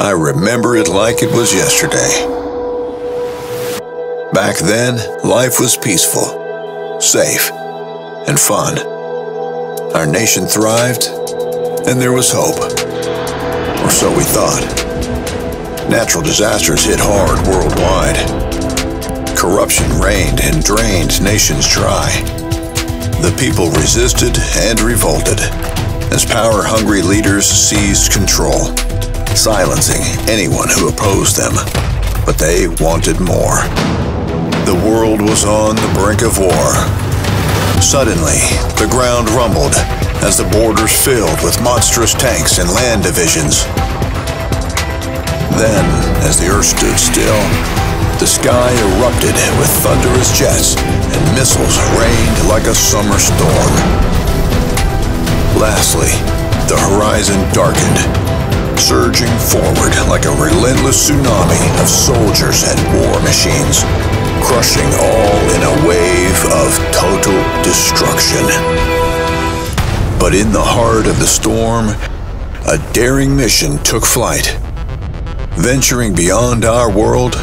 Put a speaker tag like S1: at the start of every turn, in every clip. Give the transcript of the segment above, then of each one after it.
S1: I remember it like it was yesterday. Back then, life was peaceful, safe, and fun. Our nation thrived, and there was hope. Or so we thought. Natural disasters hit hard worldwide. Corruption reigned and drained nations dry. The people resisted and revolted as power hungry leaders seized control, silencing anyone who opposed them. But they wanted more. The world was on the brink of war. Suddenly, the ground rumbled as the borders filled with monstrous tanks and land divisions. Then, as the earth stood still, the sky erupted with thunderous jets and missiles rained like a summer storm. Lastly, the horizon darkened, surging forward like a relentless tsunami of soldiers and war machines, crushing all in a wave of total destruction. But in the heart of the storm, a daring mission took flight. Venturing beyond our world,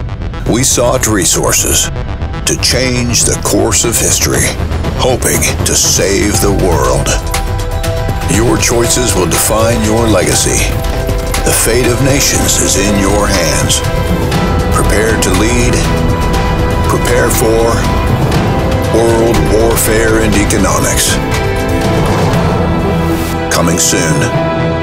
S1: we sought resources to change the course of history, hoping to save the world. Your choices will define your legacy. The fate of nations is in your hands. Prepare to lead. Prepare for world warfare and economics. Coming soon.